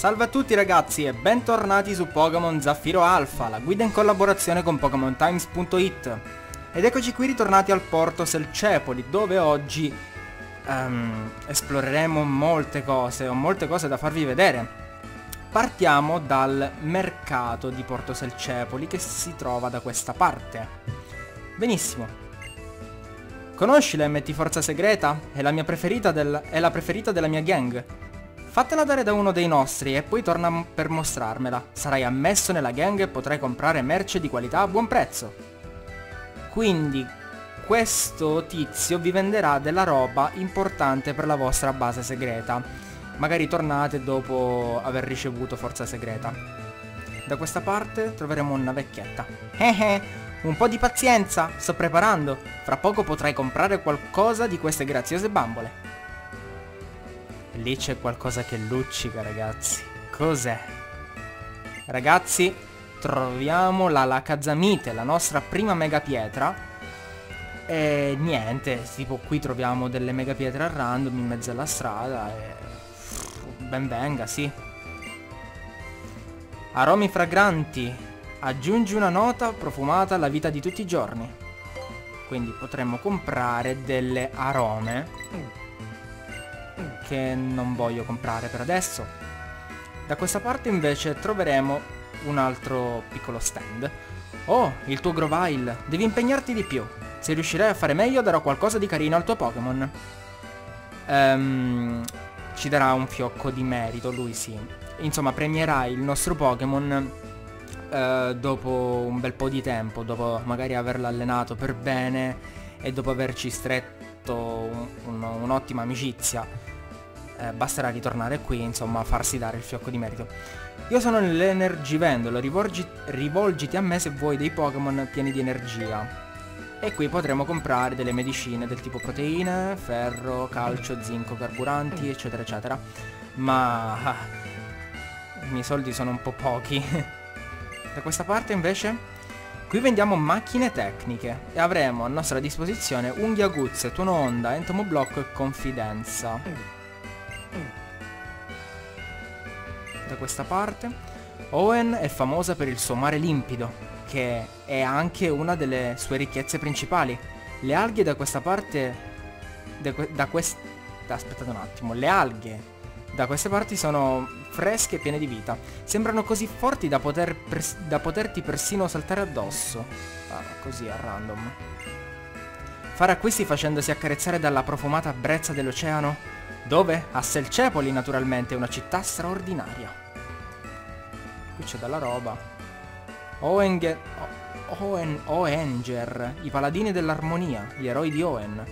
Salve a tutti ragazzi e bentornati su Pokémon Zaffiro Alpha, la guida in collaborazione con PokémonTimes.it Ed eccoci qui ritornati al porto Selcepoli, dove oggi um, esploreremo molte cose, ho molte cose da farvi vedere Partiamo dal mercato di Porto Selcepoli che si trova da questa parte Benissimo, Conosci la MT Forza Segreta? È la preferita del... è la preferita della mia gang. Fatela dare da uno dei nostri e poi torna per mostrarmela. Sarai ammesso nella gang e potrai comprare merce di qualità a buon prezzo. Quindi questo tizio vi venderà della roba importante per la vostra base segreta. Magari tornate dopo aver ricevuto forza segreta. Da questa parte troveremo una vecchietta. Eh eh, un po' di pazienza, sto preparando. Fra poco potrai comprare qualcosa di queste graziose bambole. Lì c'è qualcosa che luccica, ragazzi. Cos'è? Ragazzi, troviamo la Lakazamite, la nostra prima mega pietra. E niente, tipo qui troviamo delle mega pietre a random in mezzo alla strada e... Ben venga, sì. Aromi fragranti, Aggiungi una nota profumata alla vita di tutti i giorni. Quindi potremmo comprare delle arome che non voglio comprare per adesso. Da questa parte invece troveremo un altro piccolo stand. Oh, il tuo Grovile, devi impegnarti di più. Se riuscirai a fare meglio darò qualcosa di carino al tuo Pokémon. Um, ci darà un fiocco di merito, lui sì. Insomma, premierai il nostro Pokémon eh, dopo un bel po' di tempo, dopo magari averlo allenato per bene e dopo averci stretto un'ottima un, amicizia, eh, basterà ritornare qui, insomma, farsi dare il fiocco di merito. Io sono nell'energivendolo, rivolgi, rivolgiti a me se vuoi dei Pokémon pieni di energia. E qui potremo comprare delle medicine del tipo proteine, ferro, calcio, zinco, carburanti, eccetera, eccetera. Ma... I miei soldi sono un po' pochi. Da questa parte invece Qui vendiamo macchine tecniche e avremo a nostra disposizione unghie aguzze, tuono onda, entomoblocco e confidenza. Da questa parte Owen è famosa per il suo mare limpido, che è anche una delle sue ricchezze principali. Le alghe da questa parte... Da, da quest... Aspettate un attimo, le alghe da queste parti sono fresche e piene di vita. Sembrano così forti da, poter da poterti persino saltare addosso. Ah, così a random. Fare acquisti facendosi accarezzare dalla profumata brezza dell'oceano? Dove? A Selcepoli, naturalmente, una città straordinaria. Qui c'è della roba. Oenger... Owen... Oenger, i paladini dell'armonia, gli eroi di Owen.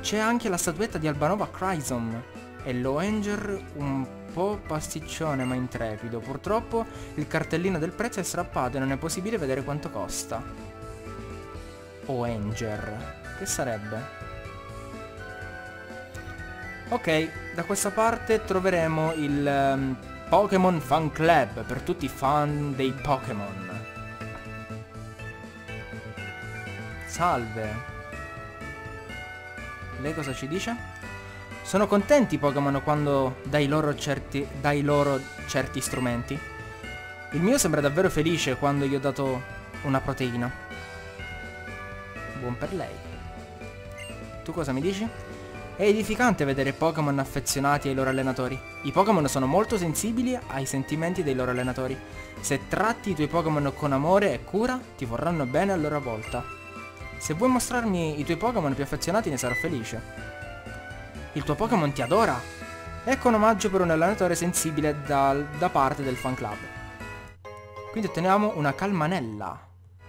C'è anche la statuetta di Albanova Chrysom, e l'Oenger un po' pasticcione ma intrepido. Purtroppo il cartellino del prezzo è strappato e non è possibile vedere quanto costa. Oenger. Che sarebbe? Ok, da questa parte troveremo il um, Pokémon Fan Club per tutti i fan dei Pokémon. Salve. Lei cosa ci dice? Sono contenti i Pokémon quando dai loro, certi, dai loro certi strumenti. Il mio sembra davvero felice quando gli ho dato una proteina. Buon per lei. Tu cosa mi dici? È edificante vedere Pokémon affezionati ai loro allenatori. I Pokémon sono molto sensibili ai sentimenti dei loro allenatori. Se tratti i tuoi Pokémon con amore e cura, ti vorranno bene a loro volta. Se vuoi mostrarmi i tuoi Pokémon più affezionati ne sarò felice. Il tuo Pokémon ti adora. Ecco un omaggio per un allenatore sensibile dal, da parte del fan club. Quindi otteniamo una calmanella.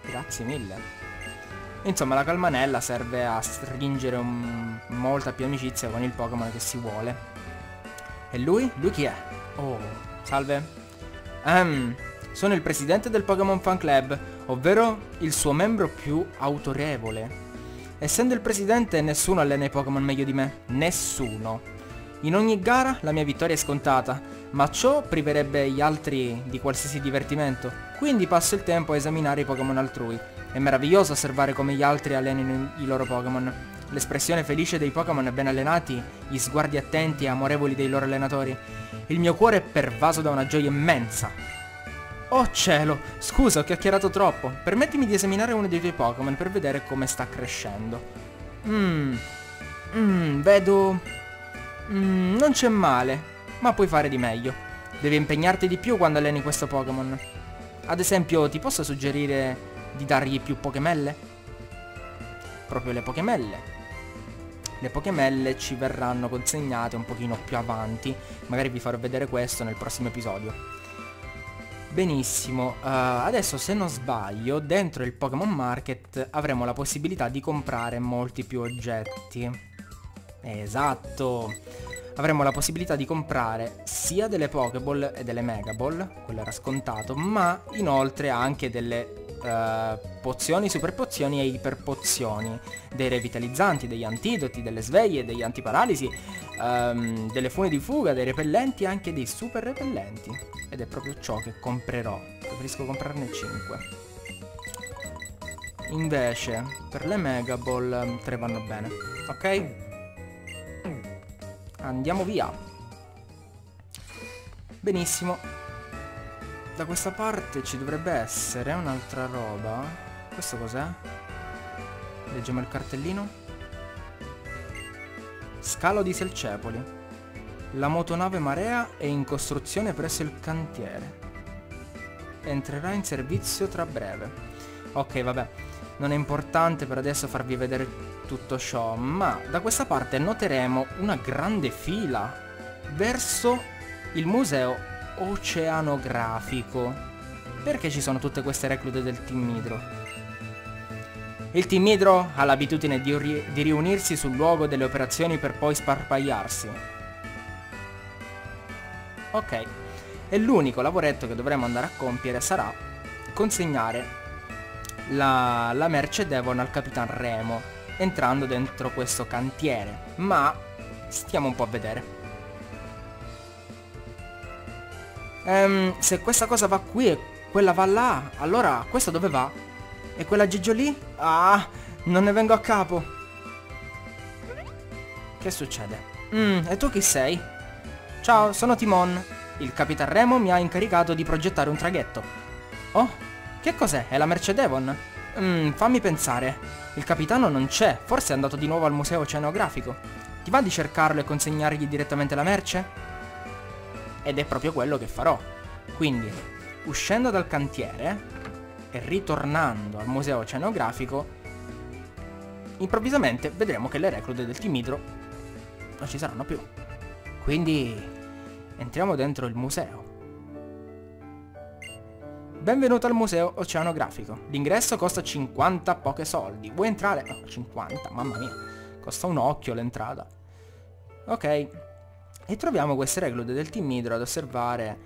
Grazie mille. Insomma, la calmanella serve a stringere un, molta più amicizia con il Pokémon che si vuole. E lui? Lui chi è? Oh, salve. Um, sono il presidente del Pokémon Fan Club, ovvero il suo membro più autorevole. Essendo il presidente, nessuno allena i Pokémon meglio di me. Nessuno. In ogni gara la mia vittoria è scontata, ma ciò priverebbe gli altri di qualsiasi divertimento. Quindi passo il tempo a esaminare i Pokémon altrui. È meraviglioso osservare come gli altri allenino i loro Pokémon. l'espressione felice dei Pokémon ben allenati, gli sguardi attenti e amorevoli dei loro allenatori. Il mio cuore è pervaso da una gioia immensa. Oh cielo, scusa, ho chiacchierato troppo. Permettimi di esaminare uno dei tuoi Pokémon per vedere come sta crescendo. Mmm, mmm, vedo... Mmm, non c'è male, ma puoi fare di meglio. Devi impegnarti di più quando alleni questo Pokémon. Ad esempio, ti posso suggerire di dargli più Pokémelle? Proprio le Pokémelle. Le Pokémelle ci verranno consegnate un pochino più avanti. Magari vi farò vedere questo nel prossimo episodio. Benissimo, uh, adesso se non sbaglio, dentro il Pokémon Market avremo la possibilità di comprare molti più oggetti. Esatto! Avremo la possibilità di comprare sia delle Pokéball e delle Megaball, quello era scontato, ma inoltre anche delle uh, pozioni, super pozioni e iperpozioni, dei revitalizzanti, degli antidoti, delle sveglie, degli antiparalisi, um, delle fune di fuga, dei repellenti e anche dei super repellenti. Ed è proprio ciò che comprerò. Preferisco comprarne 5. Invece, per le Mega Ball 3 vanno bene. Ok? Andiamo via. Benissimo. Da questa parte ci dovrebbe essere un'altra roba. Questo cos'è? Leggiamo il cartellino. Scalo di Selcepoli. La motonave Marea è in costruzione presso il cantiere. Entrerà in servizio tra breve. Ok, vabbè. Non è importante per adesso farvi vedere tutto ciò, ma da questa parte noteremo una grande fila verso il museo oceanografico. Perché ci sono tutte queste reclute del Team Hydro? Il Team Hydro ha l'abitudine di, di riunirsi sul luogo delle operazioni per poi sparpagliarsi. Ok. E l'unico lavoretto che dovremo andare a compiere sarà consegnare la, la merce Devon al Capitan Remo, entrando dentro questo cantiere. Ma stiamo un po' a vedere. Ehm, se questa cosa va qui e quella va là, allora questa dove va? E quella Gigio lì? Ah, non ne vengo a capo. Che succede? Mm, e tu chi sei? Ciao, sono Timon. Il Capitan Remo mi ha incaricato di progettare un traghetto. Oh, che cos'è? È la merce Devon? Mm, fammi pensare. Il capitano non c'è, forse è andato di nuovo al museo oceanografico. Ti va di cercarlo e consegnargli direttamente la merce? ed è proprio quello che farò. Quindi, uscendo dal cantiere e ritornando al museo oceanografico, improvvisamente vedremo che le reclute del Timidro non ci saranno più. Quindi, entriamo dentro il museo. Benvenuto al museo oceanografico. L'ingresso costa 50 poche soldi. Vuoi entrare? Oh, 50, mamma mia. Costa un occhio l'entrata. Ok, e troviamo queste reclute del Team Hydro ad osservare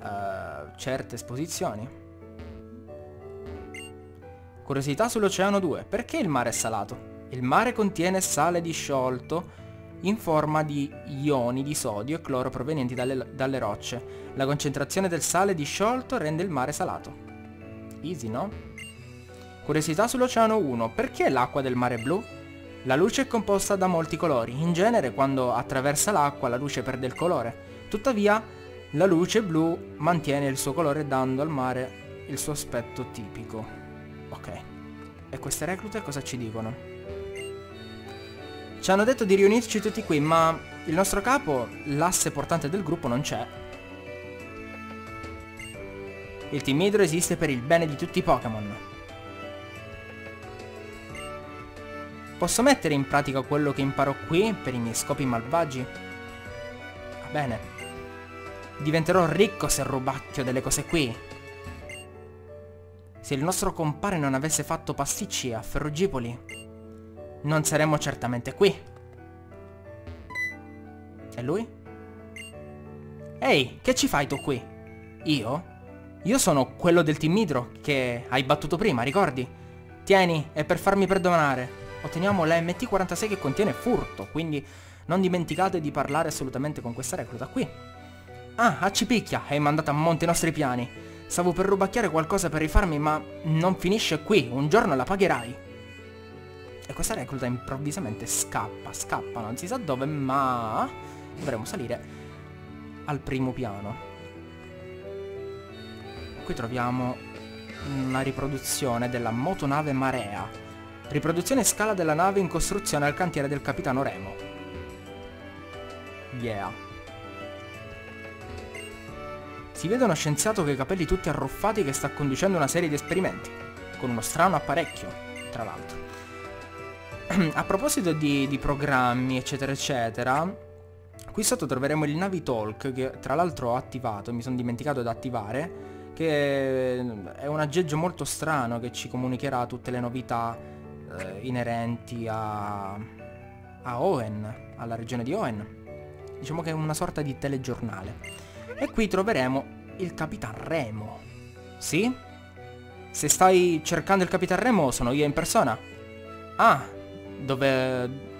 uh, certe esposizioni. Curiosità sull'Oceano 2. Perché il mare è salato? Il mare contiene sale disciolto in forma di ioni di sodio e cloro provenienti dalle, dalle rocce. La concentrazione del sale disciolto rende il mare salato. Easy, no? Curiosità sull'Oceano 1. Perché l'acqua del mare blu? La luce è composta da molti colori, in genere quando attraversa l'acqua la luce perde il colore, tuttavia la luce blu mantiene il suo colore dando al mare il suo aspetto tipico. Ok, e queste reclute cosa ci dicono? Ci hanno detto di riunirci tutti qui, ma il nostro capo, l'asse portante del gruppo, non c'è. Il Team Hydro esiste per il bene di tutti i Pokémon. Posso mettere in pratica quello che imparo qui per i miei scopi malvagi? Va bene. Diventerò ricco se rubacchio delle cose qui. Se il nostro compare non avesse fatto pasticci a Ferrugipoli, non saremmo certamente qui. E lui? Ehi, che ci fai tu qui? Io? Io sono quello del team Hydro che hai battuto prima, ricordi? Tieni, è per farmi perdonare otteniamo la MT46 che contiene furto, quindi non dimenticate di parlare assolutamente con questa recluta qui. Ah, accipicchia, hai mandato a monte i nostri piani. Stavo per rubacchiare qualcosa per rifarmi, ma non finisce qui, un giorno la pagherai. E questa recluta improvvisamente scappa, scappa, non si sa dove, ma dovremo salire al primo piano. Qui troviamo una riproduzione della motonave Marea. Riproduzione scala della nave in costruzione al cantiere del capitano Remo. Yeah. Si vede uno scienziato con i capelli tutti arruffati che sta conducendo una serie di esperimenti, con uno strano apparecchio, tra l'altro. A proposito di, di programmi, eccetera, eccetera, qui sotto troveremo il Navitalk, che tra l'altro ho attivato, mi sono dimenticato di attivare, che è un aggeggio molto strano che ci comunicherà tutte le novità eh, inerenti a, a Owen, alla regione di Owen. Diciamo che è una sorta di telegiornale. E qui troveremo il Capitan Remo. Sì? Se stai cercando il Capitan Remo sono io in persona. Ah, dove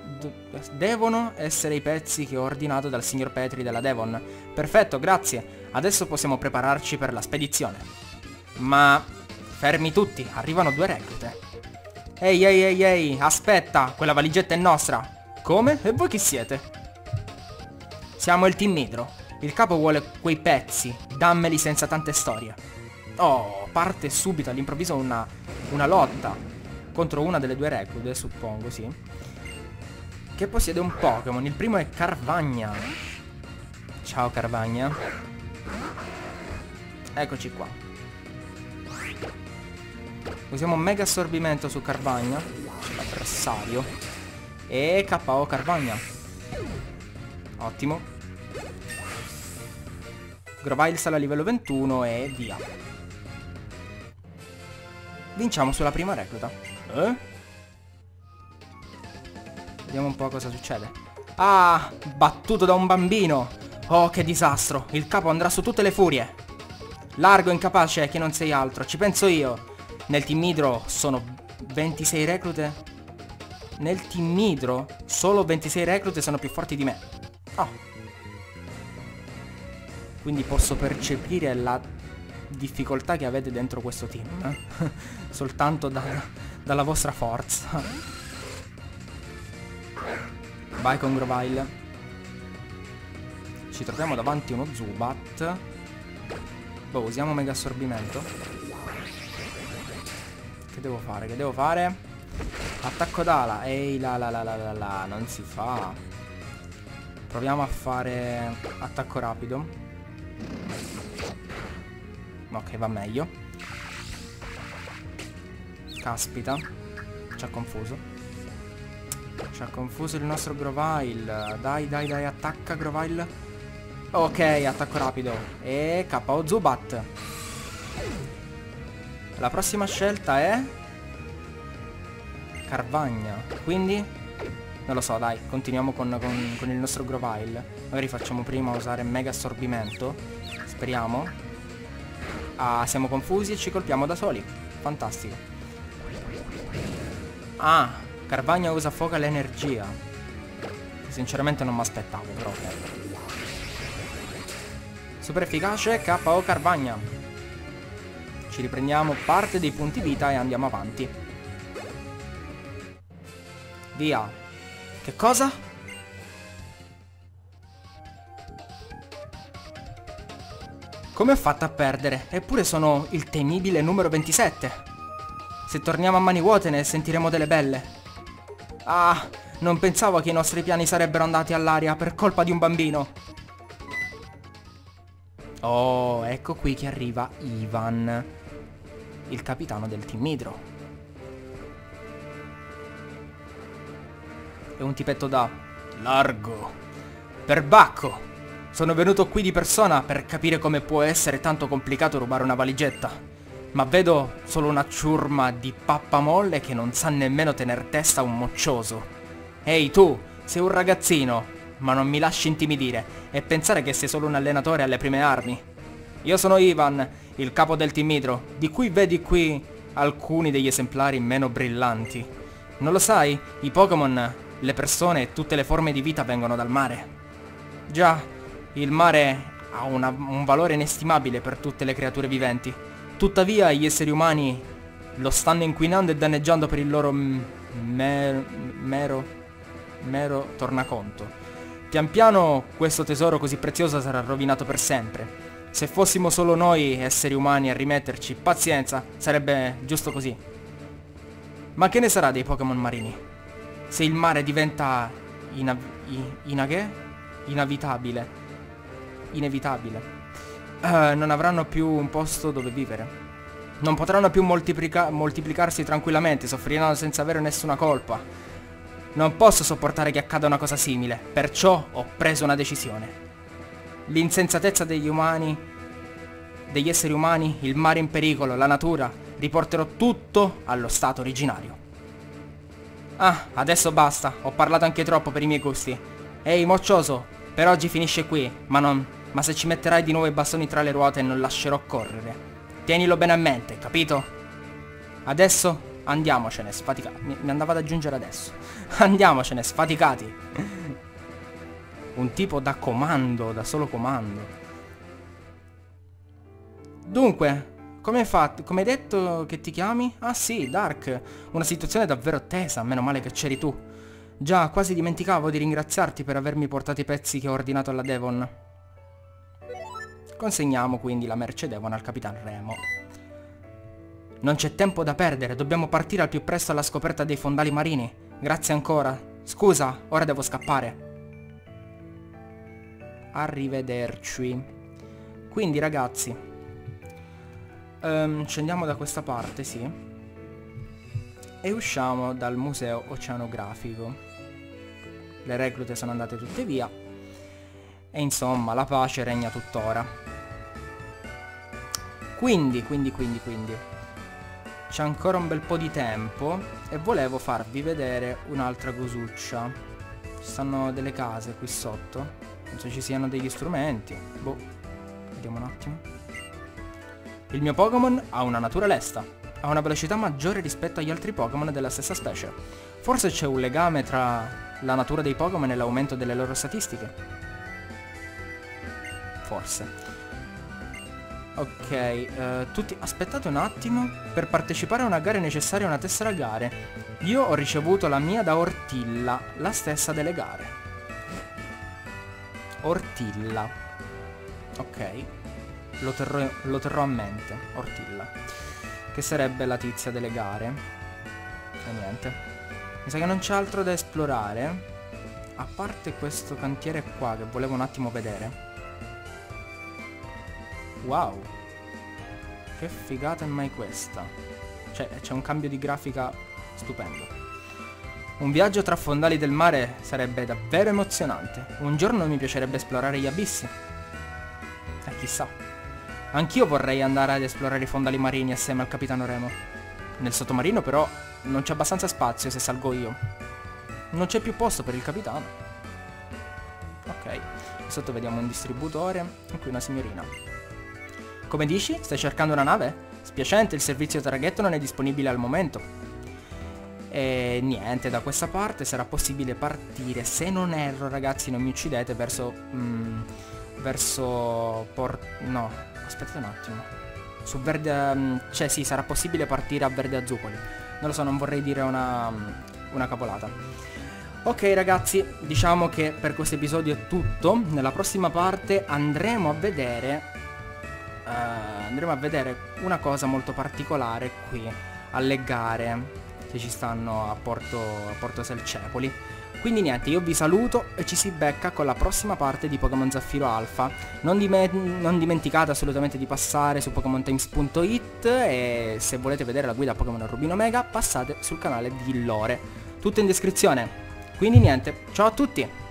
devono essere i pezzi che ho ordinato dal signor Petri della Devon. Perfetto, grazie. Adesso possiamo prepararci per la spedizione. Ma... Fermi tutti, arrivano due reclute. Ehi, ehi, ehi, ehi, aspetta, quella valigetta è nostra. Come? E voi chi siete? Siamo il team Nitro. Il capo vuole quei pezzi, dammeli senza tante storie. Oh, parte subito all'improvviso una, una lotta contro una delle due reclute, suppongo, sì. Che possiede un Pokémon. Il primo è Carvagna. Ciao Carvagna. Eccoci qua. Usiamo mega assorbimento su Carvagna. L'avversario. E KO Carvagna. Ottimo. Grovile sale a livello 21 e via. Vinciamo sulla prima recluta. Eh? Vediamo un po' cosa succede. Ah, battuto da un bambino. Oh, che disastro. Il capo andrà su tutte le furie. Largo, incapace, che non sei altro. Ci penso io. Nel team Hydro sono 26 reclute? Nel team Hydro solo 26 reclute sono più forti di me. Oh. Quindi posso percepire la difficoltà che avete dentro questo team. Eh? Soltanto da, dalla vostra forza. Vai con Grovile. Ci troviamo davanti uno Zubat. Boh, usiamo mega assorbimento. Che devo fare? Che devo fare? Attacco d'ala. Ehi la la la la la la. Non si fa. Proviamo a fare attacco rapido. Ok, va meglio. Caspita. Ci ha confuso. Ci ha confuso il nostro Grovile. Dai, dai, dai, attacca Grovile. Ok, attacco rapido. E KO Zubat. La prossima scelta è... Carvagna. Quindi... Non lo so, dai, continuiamo con, con, con il nostro Grovile. Magari facciamo prima usare Mega Assorbimento. Speriamo. Ah, siamo confusi e ci colpiamo da soli. Fantastico. Ah, Carvagna usa fuoco all'energia. Sinceramente non mi aspettavo, però. Super efficace KO Carvagna. Ci riprendiamo parte dei punti vita e andiamo avanti. Via. Che cosa? Come ho fatto a perdere? Eppure sono il temibile numero 27. Se torniamo a mani vuote ne sentiremo delle belle. Ah, non pensavo che i nostri piani sarebbero andati all'aria per colpa di un bambino. Oh, ecco qui che arriva Ivan, il capitano del team Hydro. È un tipetto da largo. Per Bacco! Sono venuto qui di persona per capire come può essere tanto complicato rubare una valigetta. Ma vedo solo una ciurma di pappamolle che non sa nemmeno tener testa a un moccioso. Ehi tu, sei un ragazzino, ma non mi lasci intimidire e pensare che sei solo un allenatore alle prime armi. Io sono Ivan, il capo del team Hydro, di cui vedi qui alcuni degli esemplari meno brillanti. Non lo sai? I Pokémon, le persone e tutte le forme di vita vengono dal mare. Già, il mare ha una, un valore inestimabile per tutte le creature viventi. Tuttavia gli esseri umani lo stanno inquinando e danneggiando per il loro mer mero, mero tornaconto. Pian piano questo tesoro così prezioso sarà rovinato per sempre. Se fossimo solo noi esseri umani a rimetterci, pazienza, sarebbe giusto così. Ma che ne sarà dei Pokémon marini? Se il mare diventa inav? Inavitabile. Inevitabile. Uh, non avranno più un posto dove vivere. Non potranno più moltiplica moltiplicarsi tranquillamente, soffriranno senza avere nessuna colpa. Non posso sopportare che accada una cosa simile, perciò ho preso una decisione. L'insensatezza degli umani, degli esseri umani, il mare in pericolo, la natura, riporterò tutto allo stato originario. Ah, adesso basta, ho parlato anche troppo per i miei gusti. Ehi, moccioso, per oggi finisce qui, ma non... Ma se ci metterai di nuovo i bastoni tra le ruote non lascerò correre. Tienilo bene a mente, capito? Adesso andiamocene, sfaticati. Mi, andava ad aggiungere adesso. andiamocene, sfaticati. Un tipo da comando, da solo comando. Dunque, come hai fatto? Come hai detto che ti chiami? Ah sì, Dark. Una situazione davvero tesa, meno male che c'eri tu. Già, quasi dimenticavo di ringraziarti per avermi portato i pezzi che ho ordinato alla Devon. Consegniamo quindi la merce Devon al Capitan Remo. Non c'è tempo da perdere, dobbiamo partire al più presto alla scoperta dei fondali marini. Grazie ancora. Scusa, ora devo scappare. Arrivederci. Quindi ragazzi, Um, scendiamo da questa parte, sì. E usciamo dal museo oceanografico. Le reclute sono andate tutte via. E insomma, la pace regna tuttora. Quindi, quindi, quindi, quindi. C'è ancora un bel po' di tempo e volevo farvi vedere un'altra cosuccia. Ci stanno delle case qui sotto. Penso ci siano degli strumenti. Boh. Vediamo un attimo. Il mio Pokémon ha una natura lesta. Ha una velocità maggiore rispetto agli altri Pokémon della stessa specie. Forse c'è un legame tra la natura dei Pokémon e l'aumento delle loro statistiche. Forse. Ok, uh, tutti... Aspettate un attimo. Per partecipare a una gara è necessaria una tessera gare. Io ho ricevuto la mia da Ortilla, la stessa delle gare. Ortilla. Ok lo terrò, lo terrò a mente, Ortilla. Che sarebbe la tizia delle gare. E niente. Mi sa che non c'è altro da esplorare. A parte questo cantiere qua che volevo un attimo vedere. Wow. Che figata è mai questa? Cioè, c'è un cambio di grafica stupendo. Un viaggio tra fondali del mare sarebbe davvero emozionante. Un giorno mi piacerebbe esplorare gli abissi. E chissà. Anch'io vorrei andare ad esplorare i fondali marini assieme al capitano Remo. Nel sottomarino però non c'è abbastanza spazio se salgo io. Non c'è più posto per il capitano. Ok, sotto vediamo un distributore e qui una signorina. Come dici? Stai cercando una nave? Spiacente, il servizio traghetto non è disponibile al momento. E niente, da questa parte sarà possibile partire, se non erro ragazzi, non mi uccidete, verso... Mm, verso... Por... no, aspettate un attimo. Su Verde... Um, cioè sì, sarà possibile partire a Verde Azzupoli. Non lo so, non vorrei dire una, mm, una capolata. Ok ragazzi, diciamo che per questo episodio è tutto. Nella prossima parte andremo a vedere... Uh, andremo a vedere una cosa molto particolare qui alle gare che ci stanno a Porto, a Porto Selcepoli. Quindi niente, io vi saluto e ci si becca con la prossima parte di Pokémon Zaffiro Alpha. Non, dime non dimenticate assolutamente di passare su pokémontimes.it e se volete vedere la guida Pokémon Rubino Mega passate sul canale di Lore. Tutto in descrizione. Quindi niente, ciao a tutti!